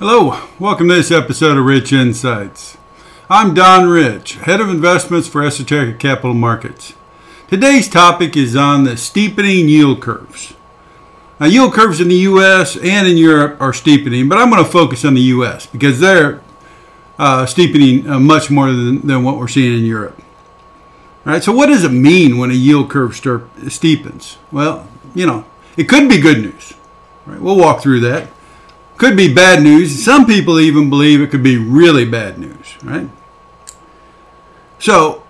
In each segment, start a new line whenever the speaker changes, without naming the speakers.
Hello, welcome to this episode of Rich Insights. I'm Don Rich, Head of Investments for Esoteric Capital Markets. Today's topic is on the steepening yield curves. Now, yield curves in the U.S. and in Europe are steepening, but I'm going to focus on the U.S. because they're uh, steepening uh, much more than, than what we're seeing in Europe. All right, so what does it mean when a yield curve steepens? Well, you know, it could be good news. Right, we'll walk through that. Could be bad news. Some people even believe it could be really bad news, right? So,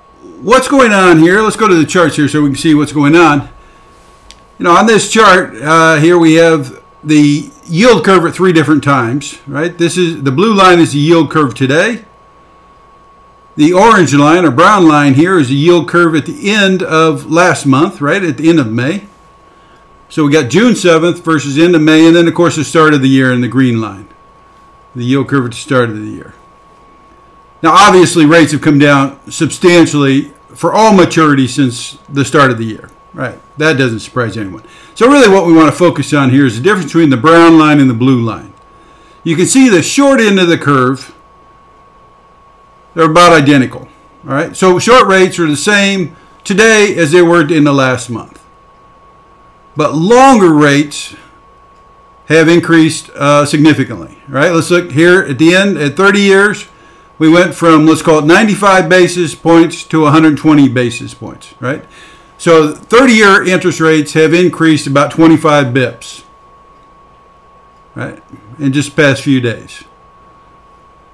what's going on here? Let's go to the charts here so we can see what's going on. You know, on this chart uh, here we have the yield curve at three different times, right? This is the blue line is the yield curve today. The orange line or brown line here is the yield curve at the end of last month, right? At the end of May. So we got June 7th versus end of May, and then of course the start of the year in the green line. The yield curve at the start of the year. Now obviously rates have come down substantially for all maturity since the start of the year. Right. That doesn't surprise anyone. So really what we want to focus on here is the difference between the brown line and the blue line. You can see the short end of the curve, they're about identical. All right. So short rates are the same today as they were in the last month. But longer rates have increased uh, significantly. Right. Let's look here at the end at 30 years. We went from, let's call it 95 basis points to 120 basis points, right? So 30-year interest rates have increased about 25 bips, right, in just past few days.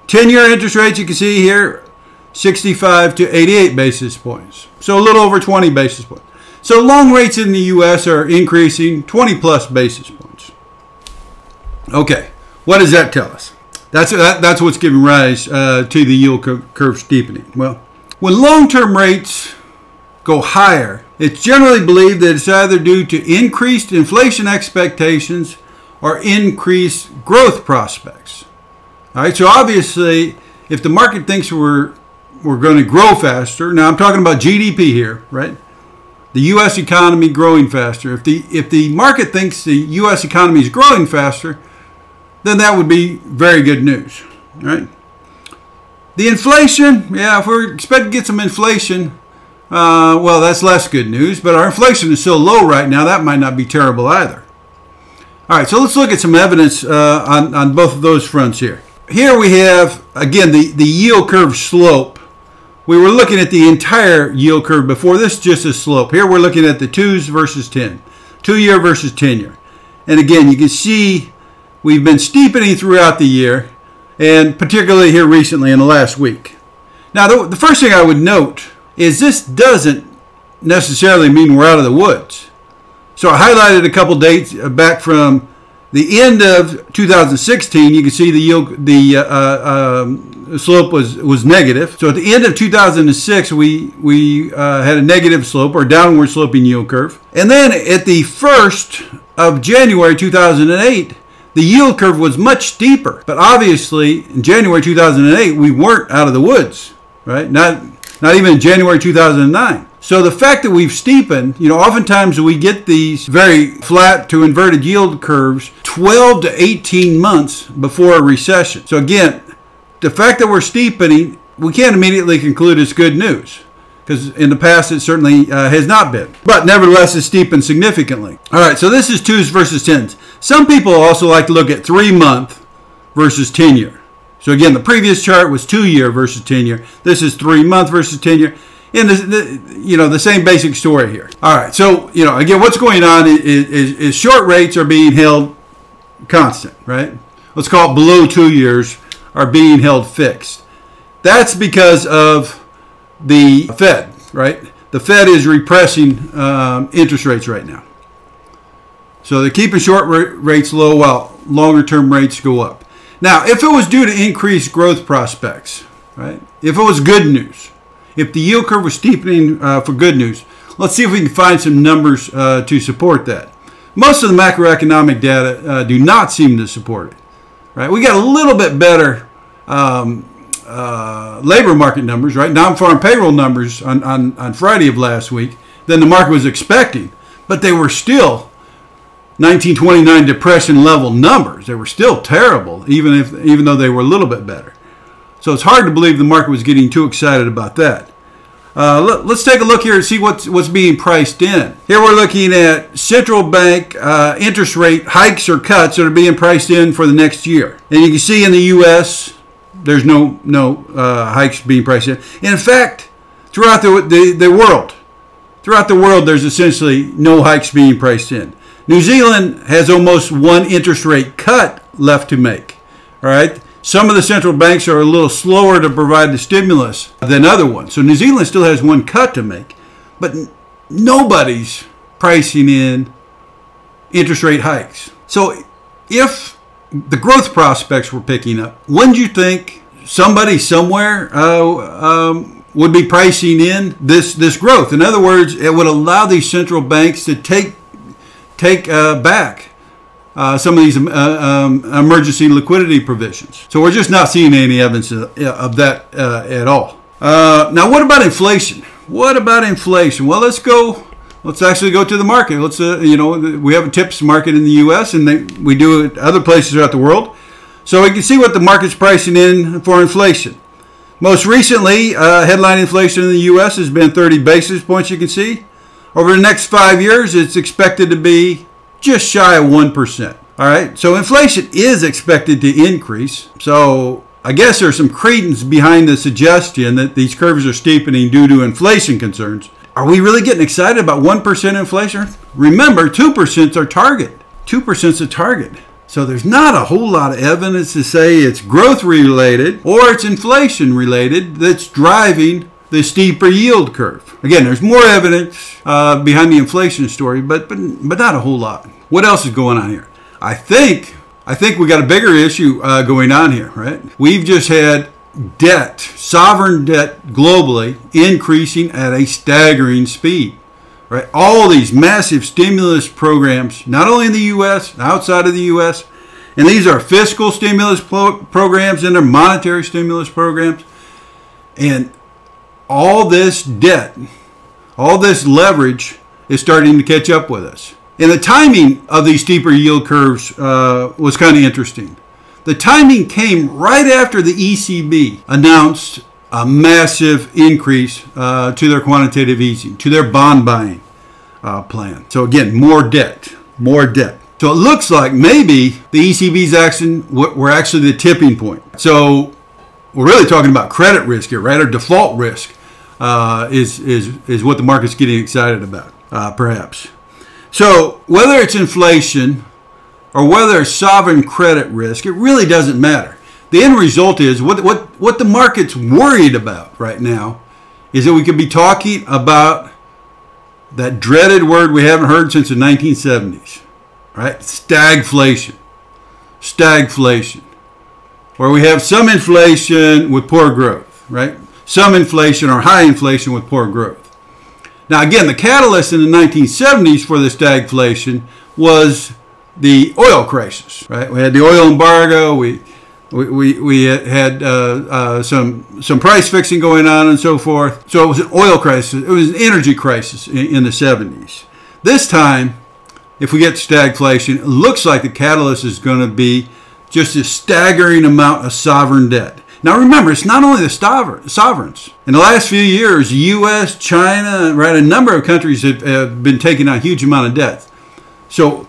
10-year interest rates, you can see here, 65 to 88 basis points. So a little over 20 basis points. So long rates in the U.S. are increasing 20 plus basis points. Okay, what does that tell us? That's, that, that's what's giving rise uh, to the yield curve steepening. Well, when long-term rates go higher, it's generally believed that it's either due to increased inflation expectations or increased growth prospects. All right, so obviously, if the market thinks we're we're going to grow faster, now I'm talking about GDP here, right? The U.S. economy growing faster. If the if the market thinks the U.S. economy is growing faster, then that would be very good news, right? The inflation, yeah, if we're expecting to get some inflation, uh, well, that's less good news, but our inflation is so low right now, that might not be terrible either. All right, so let's look at some evidence uh, on, on both of those fronts here. Here we have, again, the, the yield curve slope. We were looking at the entire yield curve before. This just a slope. Here we're looking at the 2s versus 10. 2-year versus 10-year. And again, you can see we've been steepening throughout the year, and particularly here recently in the last week. Now, the, the first thing I would note is this doesn't necessarily mean we're out of the woods. So I highlighted a couple dates back from the end of 2016. You can see the yield, the uh, uh, um, slope was was negative. So at the end of 2006, we we uh, had a negative slope or downward sloping yield curve. And then at the first of January 2008, the yield curve was much steeper. But obviously, in January 2008, we weren't out of the woods, right? Not not even in January 2009. So the fact that we've steepened, you know, oftentimes we get these very flat to inverted yield curves 12 to 18 months before a recession. So again, the fact that we're steepening, we can't immediately conclude it's good news because in the past it certainly uh, has not been. But nevertheless, it's steepened significantly. All right, so this is twos versus tens. Some people also like to look at three month versus 10 year. So again, the previous chart was two year versus 10 year. This is three month versus 10 year. In the, the, you know the same basic story here. All right, so you know again, what's going on is, is, is short rates are being held constant, right? Let's call it below two years are being held fixed. That's because of the Fed, right? The Fed is repressing um, interest rates right now. So they're keeping short rates low while longer term rates go up. Now, if it was due to increased growth prospects, right? If it was good news, if the yield curve was steepening uh, for good news, let's see if we can find some numbers uh, to support that. Most of the macroeconomic data uh, do not seem to support it, right? We got a little bit better um, uh, labor market numbers, right? Non-farm payroll numbers on, on, on Friday of last week than the market was expecting, but they were still 1929 depression level numbers. They were still terrible, even if even though they were a little bit better. So it's hard to believe the market was getting too excited about that. Uh, let, us take a look here and see what's what's being priced in. Here we're looking at central bank uh, interest rate hikes or cuts that are being priced in for the next year. And you can see in the U.S. there's no no uh, hikes being priced in. In fact, throughout the, the the world, throughout the world, there's essentially no hikes being priced in. New Zealand has almost one interest rate cut left to make. All right. Some of the central banks are a little slower to provide the stimulus than other ones. So New Zealand still has one cut to make, but nobody's pricing in interest rate hikes. So if the growth prospects were picking up, wouldn't you think somebody somewhere uh, um, would be pricing in this this growth? In other words, it would allow these central banks to take take uh, back uh, some of these uh, um, emergency liquidity provisions. So we're just not seeing any evidence of, of that uh, at all. Uh, now, what about inflation? What about inflation? Well, let's go. Let's actually go to the market. Let's, uh, you know, we have a TIPS market in the U.S. and they, we do it other places throughout the world. So we can see what the market's pricing in for inflation. Most recently, uh, headline inflation in the U.S. has been 30 basis points, you can see. Over the next five years, it's expected to be just shy of 1%. All right, so inflation is expected to increase. So I guess there's some credence behind the suggestion that these curves are steepening due to inflation concerns. Are we really getting excited about 1% inflation? Remember, 2% is our target. 2% is the target. So there's not a whole lot of evidence to say it's growth related or it's inflation related that's driving the steeper yield curve. Again, there's more evidence uh, behind the inflation story, but, but but not a whole lot. What else is going on here? I think I think we got a bigger issue uh, going on here, right? We've just had debt, sovereign debt globally, increasing at a staggering speed. Right, all these massive stimulus programs, not only in the U.S., outside of the U.S., and these are fiscal stimulus programs and they're monetary stimulus programs, and all this debt, all this leverage is starting to catch up with us. And the timing of these steeper yield curves uh, was kind of interesting. The timing came right after the ECB announced a massive increase uh, to their quantitative easing, to their bond buying uh, plan. So again, more debt, more debt. So it looks like maybe the ECB's action were actually the tipping point. So we're really talking about credit risk here, right? Or default risk uh, is, is, is what the market's getting excited about, uh, perhaps. So whether it's inflation or whether it's sovereign credit risk, it really doesn't matter. The end result is what, what, what the market's worried about right now is that we could be talking about that dreaded word we haven't heard since the 1970s, right? Stagflation. Stagflation. Where we have some inflation with poor growth, right? Some inflation or high inflation with poor growth. Now, again, the catalyst in the 1970s for this stagflation was the oil crisis, right? We had the oil embargo. We we, we, we had uh, uh, some some price fixing going on and so forth. So it was an oil crisis. It was an energy crisis in, in the 70s. This time, if we get stagflation, it looks like the catalyst is going to be just a staggering amount of sovereign debt. Now remember, it's not only the sovereigns. In the last few years, U.S., China, right, a number of countries have, have been taking on a huge amount of debt. So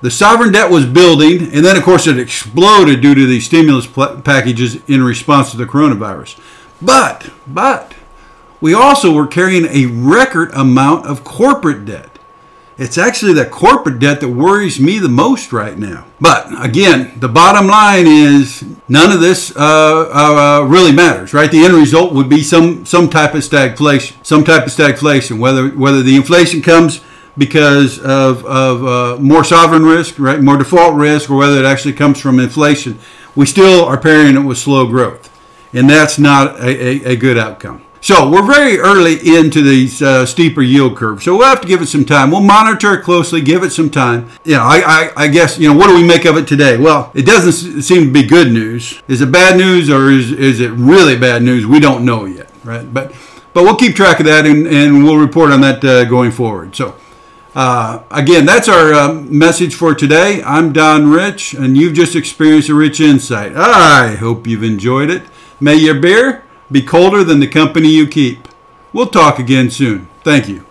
the sovereign debt was building, and then of course it exploded due to these stimulus packages in response to the coronavirus. But, but, we also were carrying a record amount of corporate debt. It's actually the corporate debt that worries me the most right now. But again, the bottom line is none of this uh, uh, uh, really matters, right? The end result would be some some type of stagflation, some type of stagflation. Whether whether the inflation comes because of of uh, more sovereign risk, right, more default risk, or whether it actually comes from inflation, we still are pairing it with slow growth, and that's not a, a, a good outcome. So we're very early into these uh, steeper yield curves, so we'll have to give it some time. We'll monitor it closely, give it some time. You know, I, I, I guess, you know, what do we make of it today? Well, it doesn't seem to be good news. Is it bad news or is, is it really bad news? We don't know yet, right? But but we'll keep track of that and, and we'll report on that uh, going forward. So Uh, again, that's our uh, message for today. I'm Don Rich, and you've just experienced a rich insight. I hope you've enjoyed it. May your beer be colder than the company you keep. We'll talk again soon. Thank you.